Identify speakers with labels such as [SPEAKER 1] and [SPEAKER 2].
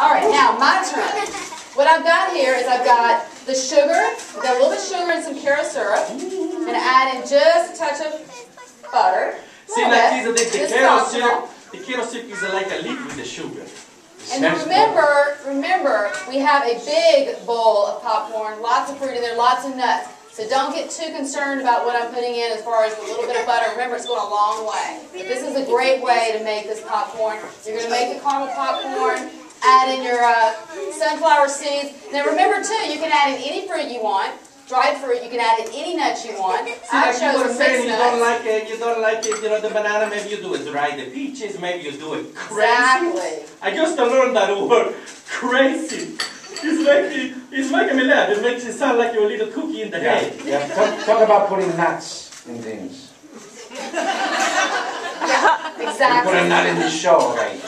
[SPEAKER 1] All right, now my turn. What I've got here is I've got the sugar, I've got a little bit of sugar and some Karo syrup. I'm going to add in just a touch of butter.
[SPEAKER 2] See, like these are the, the syrup. The Karo syrup is uh, like a liquid the sugar.
[SPEAKER 1] And remember, remember, we have a big bowl of popcorn, lots of fruit in there, lots of nuts. So don't get too concerned about what I'm putting in as far as the little bit of butter. Remember, it's going a long way. But this is a great way to make this popcorn. You're going to make the caramel popcorn, add in your uh, sunflower seeds. Now remember too, you can add in any fruit you want. Dried fruit, you can add in any nuts you want.
[SPEAKER 2] See,
[SPEAKER 1] I've
[SPEAKER 2] like you were saying, you don't like it, you don't like it, you know, the banana, maybe you do it dry. The peaches, maybe you do it crazy.
[SPEAKER 1] Exactly.
[SPEAKER 2] I just learned that word, crazy. It's making, it's making me laugh. It makes it sound like you're a little cookie in the
[SPEAKER 3] Yeah,
[SPEAKER 2] head.
[SPEAKER 3] yeah. Talk, talk about putting nuts in things.
[SPEAKER 1] Yeah,
[SPEAKER 3] You put a nut in the show, right?